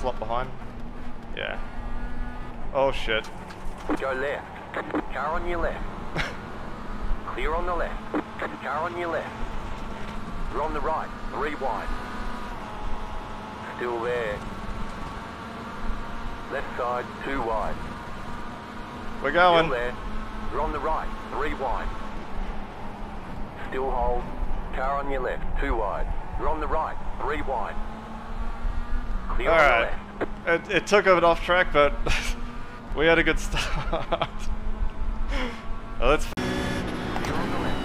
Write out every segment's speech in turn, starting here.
slot behind. Yeah. Oh shit. Go left. Car on your left. Clear on the left. Car on your left. You're on the right. Three wide. Still there. Left side, two wide. We're going. Still there. You're on the right. Three wide. Still hold. Car on your left. Two wide. You're on the right. Three wide. Clear on the Alright. It, it took a bit off track, but we had a good start. oh, let's. Clear on the left.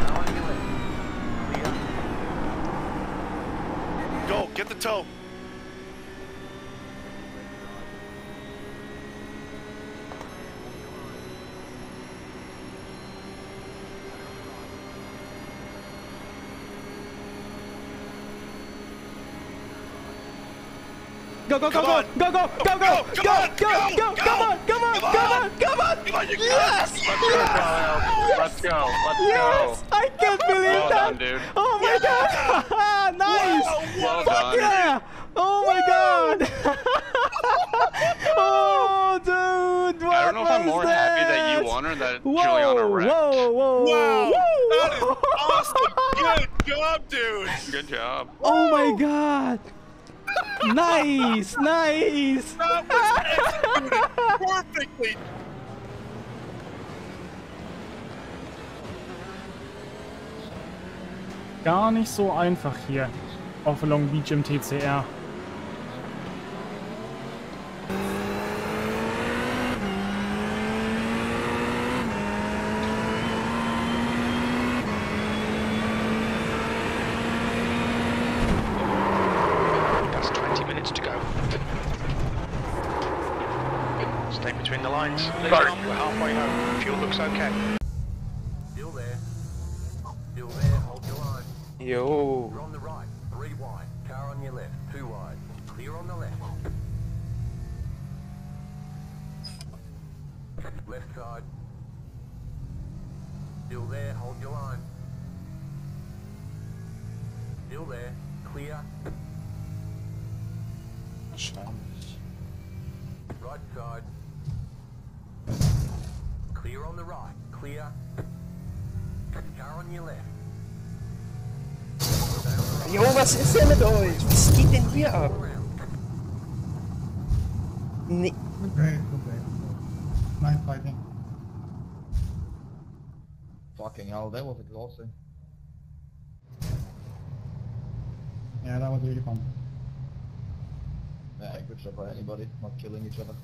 Car on your left. Clear. Go, get the toe. Go, go, go, go, go, go, go, go, Go, go, go, go, go, go. come on, come on, Come come on. on, come on. Come Yes! Yes! Let's go. Let's Yes! I can't believe that! Oh my god! nice! Fuck yeah! Oh my god! oh, dude! What I don't know if I'm more happy that you won or that Juliana wrecked. whoa, whoa, Wow, whoa! that is awesome. Good job, dude. Good job. Oh my god! Nice, nice! Perfectly. Gar nicht so einfach hier auf Long Beach im TCR. Stay between the lines. Leave Sorry. on, We're halfway home. Fuel looks okay. Still there. Still there. Hold your line. Yo. You're on the right. Three wide. Car on your left. Two wide. Clear on the left. Left side. Still there. Hold your line. Still there. Clear. Right side. Clear the right. Clear. Car on your left. Jo, was ist denn mit euch? Was geht denn hier ab? Nee. Okay, okay. Nice fighting. Fucking hell, that was exhausting. Yeah, that was really fun. Yeah, good job by anybody, not killing each other.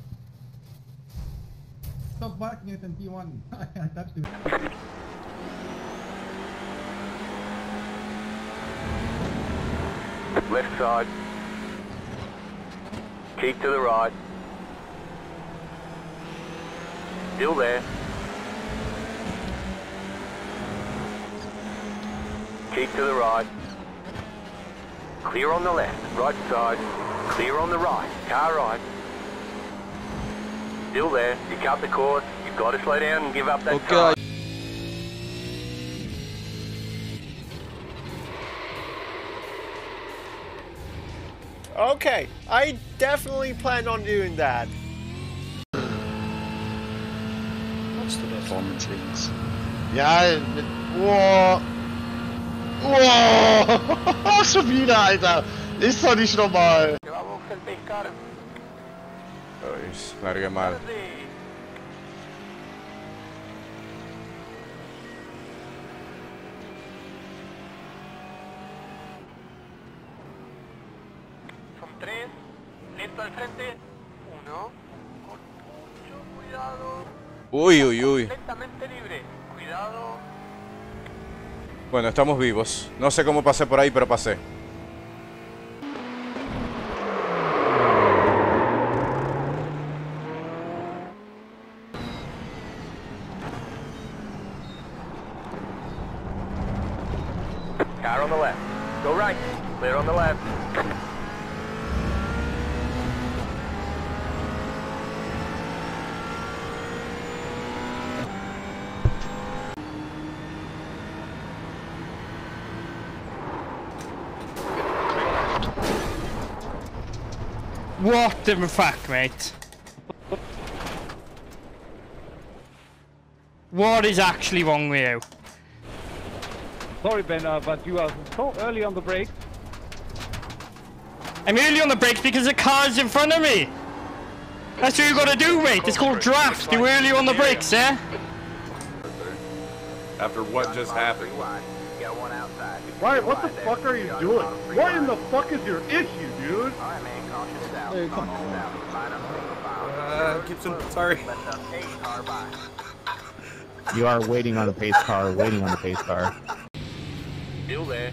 Stop barking it in T1. I. Left side. Keep to the right. Still there. Keep to the right. Clear on the left. Right side. Clear on the right. Car right. Still there. You cut the course. You've got to slow down and give up that time. Okay, I definitely plan on doing that. What's the Performance links. Ja, mit, wow. Wow. Schon wieder, Alter. Ist doch nicht normal. Vamos el pescar. Largué mal. Son tres. Lento al frente. Uno. Con mucho cuidado. Uy, uy, uy. Lentamente libre. Cuidado. Bueno, estamos vivos. No sé cómo pasé por ahí, pero pasé. Car on the left. Go right. Clear on the left. What the fuck, mate? What is actually wrong with you? Sorry, Ben, uh, but you are so early on the brake. I'm early on the brakes because the car's in front of me. That's what you gotta do, mate. It's called draft. You early on the brakes, eh? After what just happened. Why? What the fuck are you doing? What in the fuck is your issue, dude? Hey, come on. Uh, Gibson, sorry. You are waiting on the pace car, waiting on the pace car. Still there.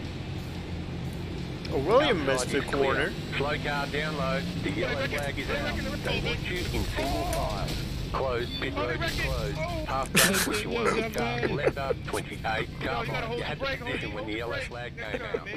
Oh, William missed the corner. Slow car down low. The yellow flag is out. They want you in single file. Closed. Pit road is closed. Half back, 21 car. Left up, 28. Car behind. You had the position when the yellow flag came out.